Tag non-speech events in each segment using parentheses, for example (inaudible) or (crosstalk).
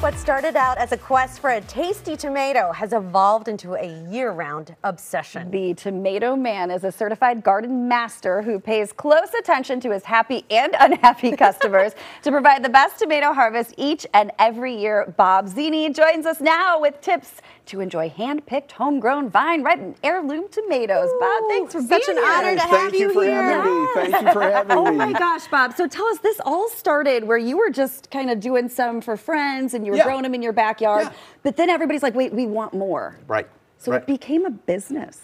What started out as a quest for a tasty tomato has evolved into a year round obsession. The Tomato Man is a certified garden master who pays close attention to his happy and unhappy (laughs) customers to provide the best tomato harvest each and every year. Bob Zeni joins us now with tips to enjoy hand picked, homegrown, vine ripened heirloom tomatoes. Bob, thanks for Such being an here. honor to Thank have you you for here. having me. Thank you for having Oh me. Oh my gosh, Bob. So tell us, this all started where you were just kind of doing some for friends and you were Yeah. growing them in your backyard. Yeah. But then everybody's like, wait, we want more. Right. So right. it became a business.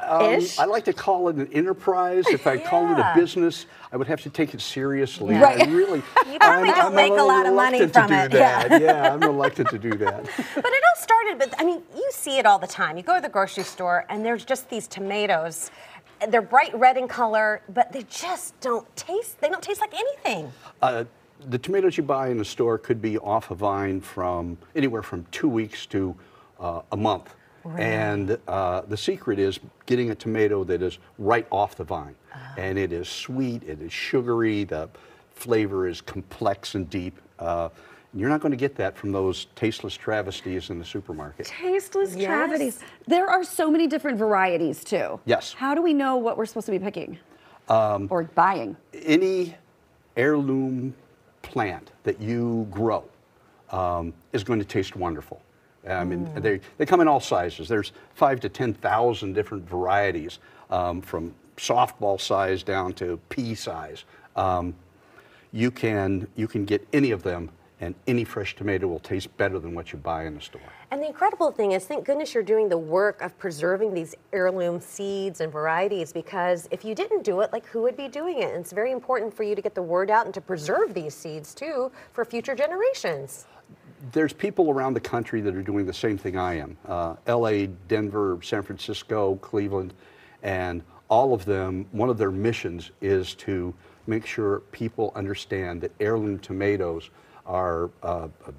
Um. I like to call it an enterprise. If I (laughs) called it a business, I would have to take it seriously. Yeah. Right. I really, (laughs) You probably don't make a lot of money from to it. Do Yeah. Yeah. I'm reluctant to do (laughs) that. But it all started, but I mean, you see it all the time. You go to the grocery store and there's just these tomatoes. They're bright red in color, but they just don't taste, they don't taste like anything. Uh, the tomatoes you buy in the store could be off a vine from anywhere from two weeks to uh, a month. And uh, the secret is getting a tomato that is right off the vine. And it is sweet, it is sugary, the flavor is complex and deep. Uh, you're not going to get that from those tasteless travesties in the supermarket. Tasteless Yes. travesties. There are so many different varieties too. Yes. How do we know what we're supposed to be picking or buying? any heirloom plant that you grow um, is going to taste wonderful. I mean, they, they come in all sizes. There's five to 10,000 different varieties um, from softball size down to pea size. Um, you, can, you can get any of them and any fresh tomato will taste better than what you buy in the store. And the incredible thing is, thank goodness you're doing the work of preserving these heirloom seeds and varieties because if you didn't do it, like who would be doing it? And it's very important for you to get the word out and to preserve these seeds too for future generations. there's people around the country that are doing the same thing I am. Uh, LA, Denver, San Francisco, Cleveland, and all of them, one of their missions is to make sure people understand that heirloom tomatoes are uh, a,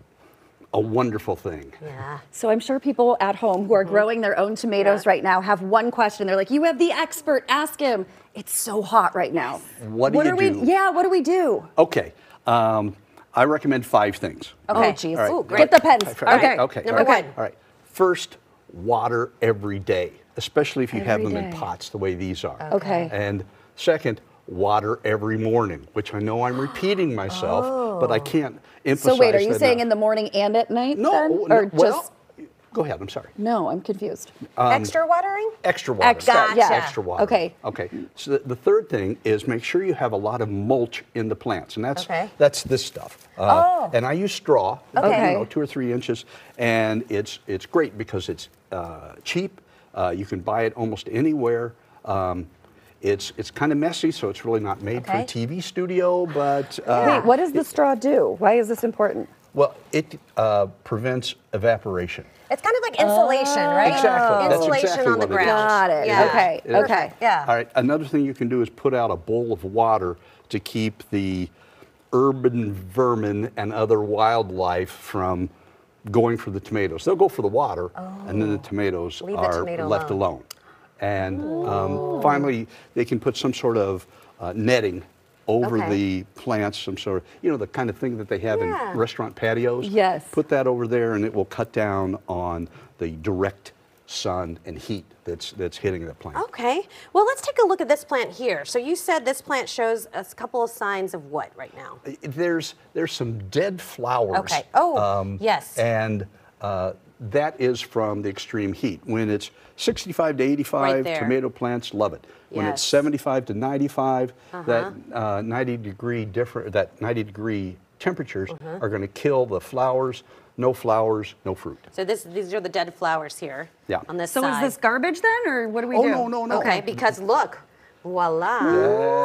a wonderful thing. Yeah. So I'm sure people at home who are growing their own tomatoes Yeah. right now have one question. They're like, "You have the expert. Ask him." It's so hot right now. What do you are we? do? Yeah. What do we do? Okay, um, I recommend five things. Okay. Oh, geez. All right. Ooh, Get the pens. All right. Okay. Okay. Number all right. one. All right. First, water every day, especially if you have Every them in pots the way these are. Okay. And second, water every morning, which I know I'm repeating myself, but I can't emphasize. So wait, are you that saying enough. in the morning and at night? no, then? no, or well, just go ahead. I'm sorry. no? I'm confused. Extra watering? Extra water. Extra, Gotcha. yeah. Extra water. Okay. Okay. So the, the third thing is make sure you have a lot of mulch in the plants, and that's Okay. that's this stuff. Uh, Oh. And I use straw. Okay. You know, two or three inches, and it's it's great because it's uh, cheap. Uh, you can buy it almost anywhere. Um, it's it's kind of messy, so it's really not made for a TV studio, but uh, Wait, what does the straw do? Why is this important? well, it uh, prevents evaporation. It's kind of like insulation, right? Exactly. That's Insulation exactly on the what it is. ground. Got it. Yeah. Okay. It is. Okay. Yeah. All right. Another thing you can do is put out a bowl of water to keep the urban vermin and other wildlife from going for the tomatoes. They'll go for the water, and then the tomatoes Oh. Leave the are tomato left alone. alone. And um, finally, they can put some sort of uh, netting over Okay. the plants, some sort of, you know, the kind of thing that they have Yeah. in restaurant patios. Yes. Put that over there, and it will cut down on the direct sun and heat that's that's hitting the plant. Okay. Well, let's take a look at this plant here. So you said this plant shows a couple of signs of what right now? There's there's some dead flowers. um, Okay. Oh, yes. And uh, that is from the extreme heat. When it's 65 to 85, Right tomato plants love it. When Yes. it's 75 to 95, that uh, 90 degree different that 90 degree temperatures Uh-huh. are going to kill the flowers. No flowers, no fruit. So this these are the dead flowers here. Yeah. On this So side. is this garbage then, or what do we Oh do? no no no. Okay, because look, voila.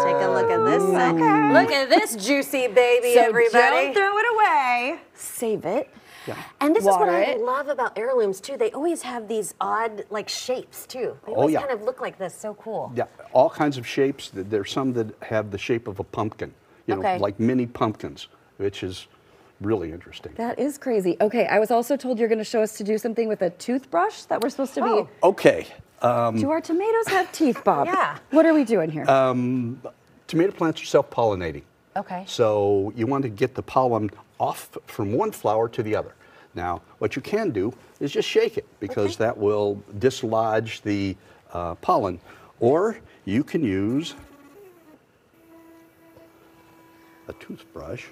Take a look at this. side. Look at this juicy baby, So everybody. don't throw it away. Save it. Yeah. And this is what Water I it. love about heirlooms too. They always have these odd like shapes too. They Oh, always yeah. kind of look like this. So cool. Yeah, all kinds of shapes. There's some that have the shape of a pumpkin, you know, Okay. like mini pumpkins, which is really interesting. That is crazy. Okay, I was also told you're going to show us to do something with a toothbrush that we're supposed to be. Oh. Okay, um, do our tomatoes have teeth, Bob? Yeah. What are we doing here? Um, tomato plants are self-pollinating. Okay. So you want to get the pollen off from one flower to the other. Now, what you can do is just shake it because that will dislodge the uh, pollen. Or you can use a toothbrush.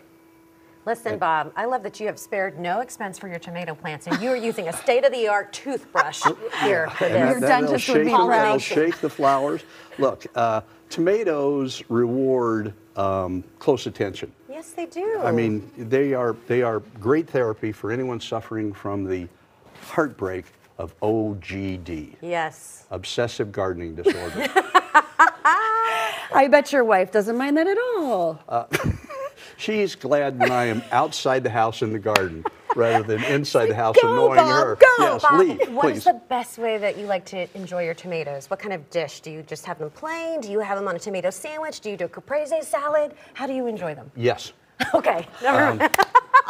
Listen, Bob, I love that you have spared no expense for your tomato plants, and you are using a state-of-the-art toothbrush (laughs) here for this. Your that- that'll dentist would shake be them, that'll shake the flowers. Look, uh, tomatoes reward um, close attention. Yes, they do. I mean, they are they are great therapy for anyone suffering from the heartbreak of OGD, yes. obsessive gardening disorder. (laughs) (laughs) I bet your wife doesn't mind that at all. (laughs) She's glad when I am outside the house in the garden rather than inside the house Go, annoying Bob, her. go, yes, Bob, leave, what is please. the best way that you like to enjoy your tomatoes? What kind of dish? Do you just have them plain? Do you have them on a tomato sandwich? Do you do a caprese salad? How do you enjoy them? Yes. (laughs) Okay, never mind.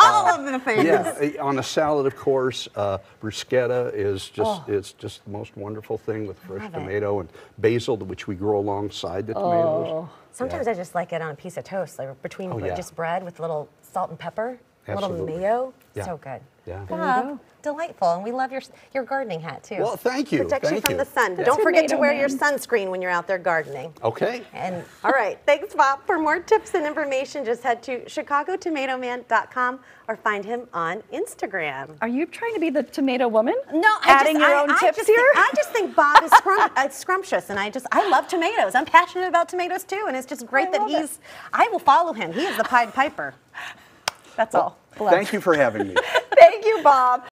All of the things. Yeah, uh, on a salad, of course, uh, bruschetta is just Oh. it's just the most wonderful thing with fresh Love it. tomato and basil, which we grow alongside the Oh. tomatoes. Sometimes I just like it on a piece of toast, like between Oh, yeah. just bread with a little salt and pepper, a little mayo. Yeah. So good. Yeah. you Bob, go. delightful, and we love your your gardening hat too. Well, thank you, Protects you thank from you. the sun. Yeah. Don't forget to Tomato wear your sunscreen when you're out there gardening. Okay. And all right, thanks, Bob. For more tips and information, just head to chicagotomatoman.com or find him on Instagram. Are you trying to be the tomato woman? No, I adding just, your I- own I tips just here. Think, I just think Bob is scrum- (laughs) uh, scrumptious, and I just I love tomatoes. I'm passionate about tomatoes too, and it's just great I that love it. he's. I will follow him. He is the Pied Piper. That's all. Thank you for having me. (laughs) Thank you, Bob.